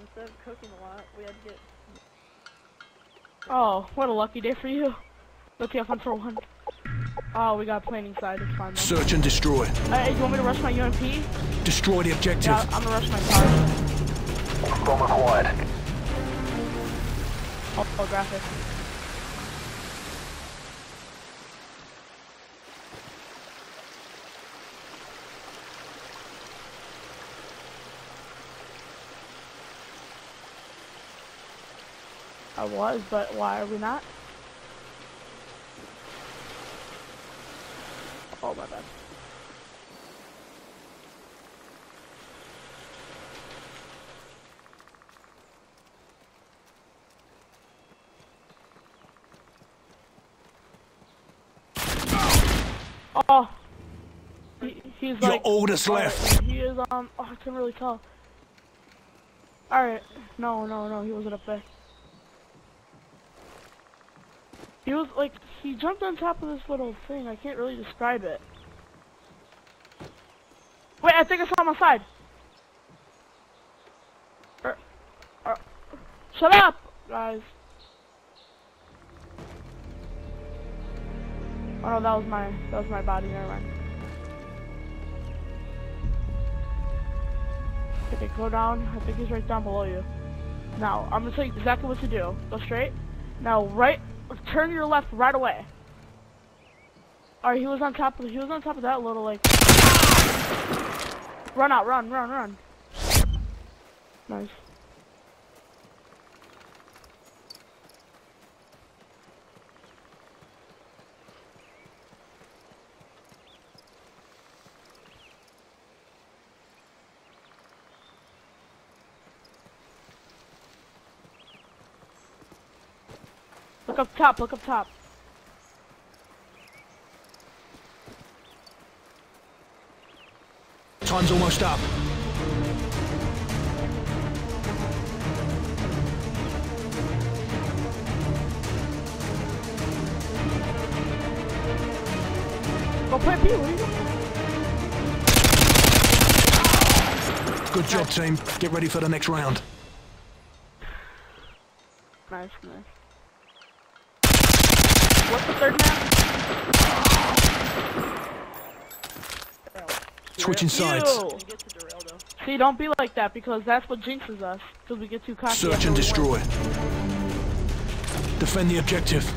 instead of cooking a lot, we had to get. Oh, what a lucky day for you. Let's see if I'm for one. Oh, we got planning side. It's fine. Then. Search and destroy. Hey, you want me to rush my UMP? Destroy the objective. Yeah, I'm gonna rush my car. Bomb acquired. Oh, oh graphic. I was, but why are we not? Oh my bad. Oh, he, he's like. all that's left. He is um. Oh, I can't really tell. All right. No, no, no. He wasn't up there. He was like he jumped on top of this little thing. I can't really describe it. Wait, I think I saw him outside. Er, er, shut up, guys. Oh no, that was my that was my body. Never mind. Okay, go down. I think he's right down below you. Now I'm gonna tell you exactly what to do. Go straight. Now right, turn your left right away. Alright, he was on top of he was on top of that little like. Run out, run, run, run. Nice. Look up top, look up top. Time's almost up. Go play B, what are you doing? Good job, team. Get ready for the next round. Nice, nice. What's the third map? Switching sides. See, don't be like that because that's what jinxes us. Because we get too cocky. Search and destroy. Defend the objective.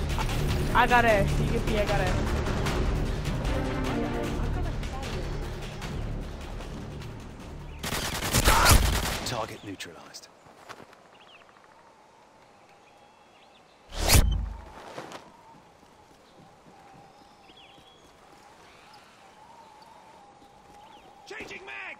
I got A. You get B, I got A. Target neutralized. Changing mag!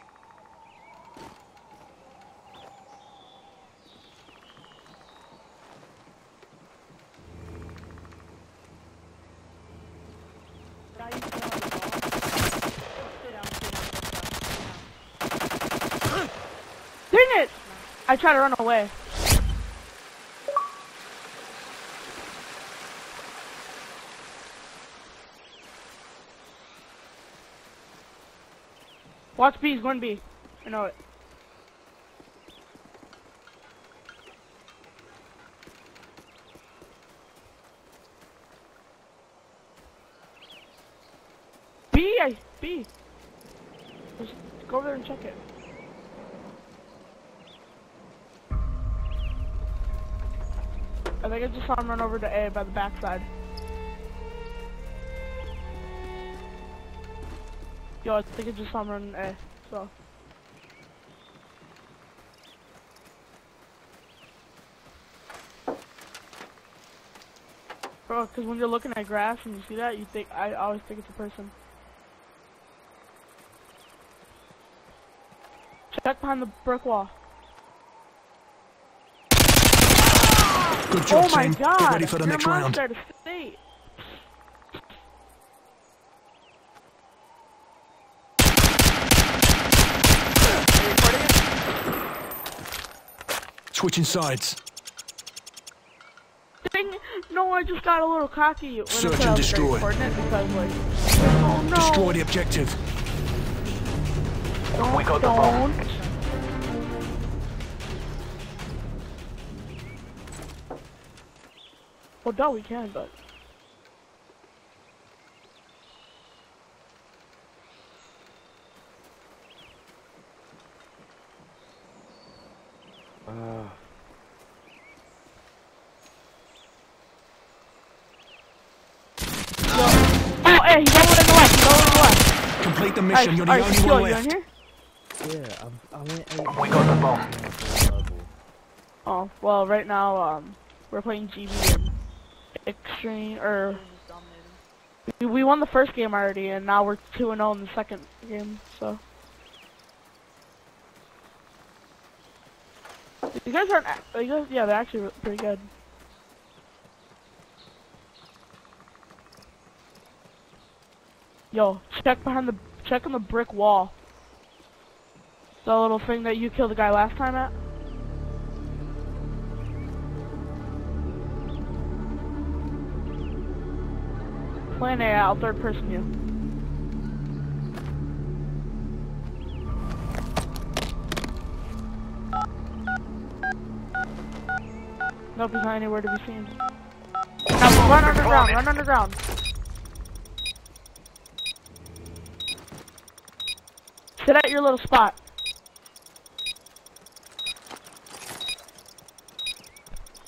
Dang it! I try to run away. Watch B, he's going B. I know it. B, I, B. Just go over there and check it. I think I just saw him run over to A by the backside. Yo, I think I just saw him run A, so. Bro, because when you're looking at grass and you see that, you think, I always think it's a person. Check behind the brick wall. Good job, oh my team. god! Get ready for the You're next round. monster state. Are you recording it? Switching sides. Dang, no, I just got a little cocky when Search and destroy. because like, oh no, Destroy the objective. don't, We got the don't. Well, no, we can, but Uh, oh, hey, he's all the way in the left. He's all the way in the left. Complete the Alright, mission. You're the alright, only Shaquille, one you in left. here? yeah, I'm, I went eight. We got the bomb. Level. Oh, well, right now, um, we're playing GB and Extreme, or we, won the first game already, and now we're 2 and 0 in the second game, so. You guys aren't, you guys, yeah, they're actually pretty good. Yo, check behind the, check on the brick wall. The little thing that you killed the guy last time at. Plan A, I'll third person you. Nope, he's not anywhere to be seen. Now run underground, run underground. Sit at your little spot.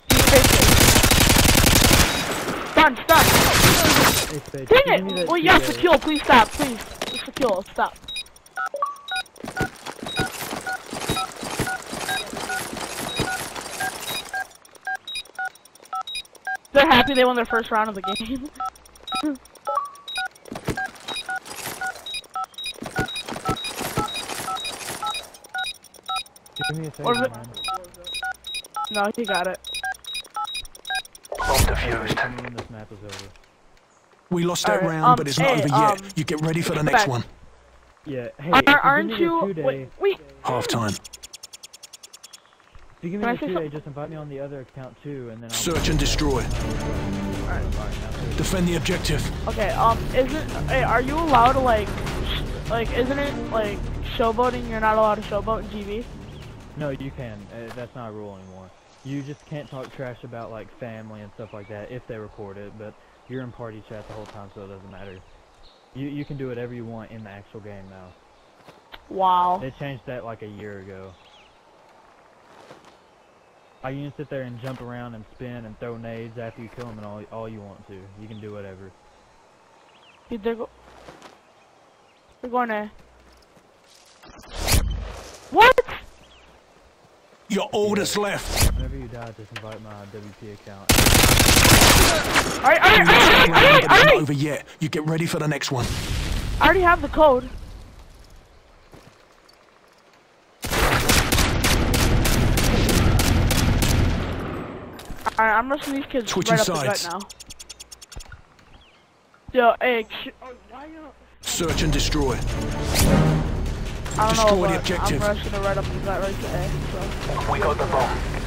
He's facing. Done, done. Dang it! Well, two, uh, Shaquille, please stop, please. Shaquille, stop. They're happy they won their first round of the game. Give me a second, no, he got it. Bomb defused. Tell me when this map is over. We lost that Alright, round, um, but it's not hey, over yet. um, You get ready for the next back. one. Yeah, hey, Are, aren't you? two-day, Wait, wait. Half time. if you give Can me the two day, just invite me on the other account too, and then I'll Search and destroy. Alright, alright, now seriously. Defend the objective. Okay, um, isn't, hey, are you allowed to, like, like, isn't it, like, showboating, you're not allowed to showboat in GB? No, you can. Uh, that's not a rule anymore. You just can't talk trash about like family and stuff like that if they record it, but you're in party chat the whole time, so it doesn't matter. You you can do whatever you want in the actual game now. Wow. They changed that like a year ago. You can sit there and jump around and spin and throw nades after you kill them and all all you want to. You can do whatever. Dude, they're go- They're going to... What? You're all that's left. Whenever you die, just invite my WP account. Alright, alright, We lost that alright, round, alright, it's not over yet. You get ready for the next one. I already have the code. Alright, I'm rushing these kids Switching right up the gut now. Yo, hey, oh, why you... Search and destroy. I don't Destroy know, the but objective. I'm rushing it right up the right to A, so... We got the bomb.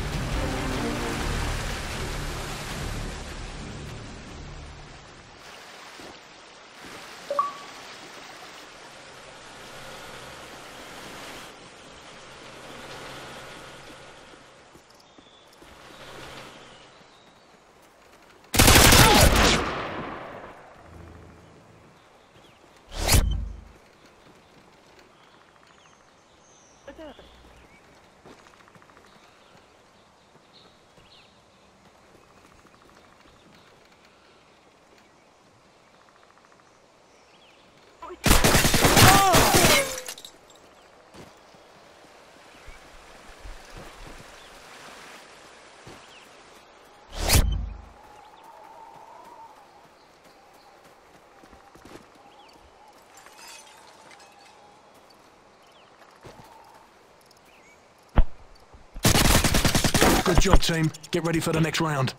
Good job, team. Get ready for the next round.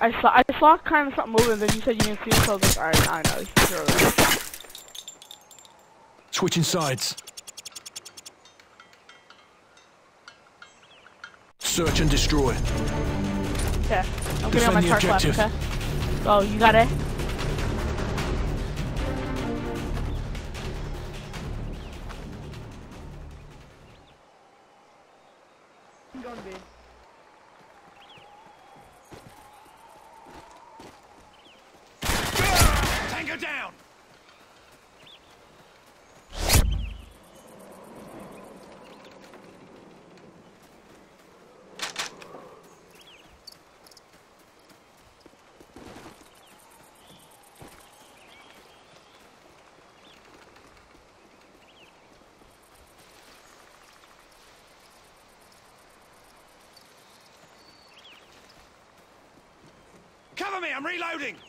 I saw, I saw kind of something moving, then you said you didn't see it, so I was like, alright, I know, it's sure. Switching sides. Search and destroy. Okay, I'm getting on my car class, okay? Oh, you got it? Going B. Tango down! Cover me, I'm reloading!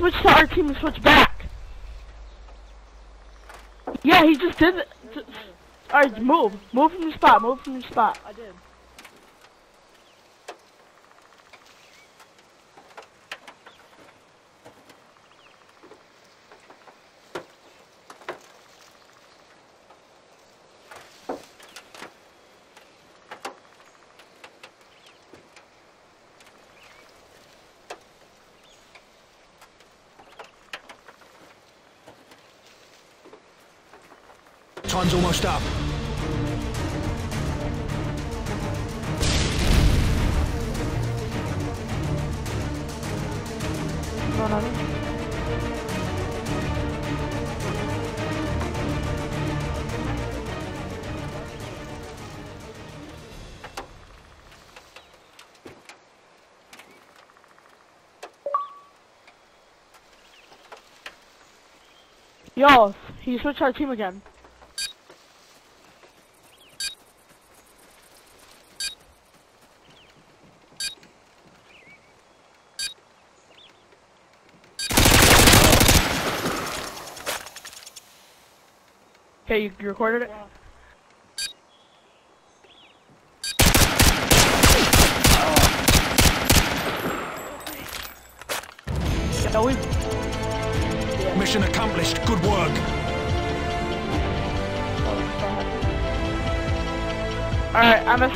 Switch to our team and switch back? Yeah, he just did it. Alright, move. Move from your spot. Move from your spot. I did. Time's almost up. Going on. Yo, he switched our team again. Okay, you, you recorded it? Yeah, we Mission accomplished. Good work. Alright, I'm a